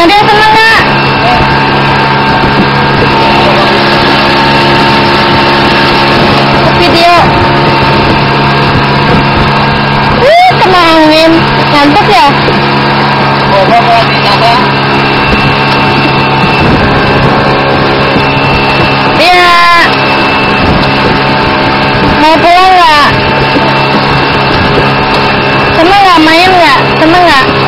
Ada yang senang nggak? Video. Wih, kena angin. Ngantuk ya? Iya. Mau pulang nggak? Seneng nggak main nggak? Seneng nggak?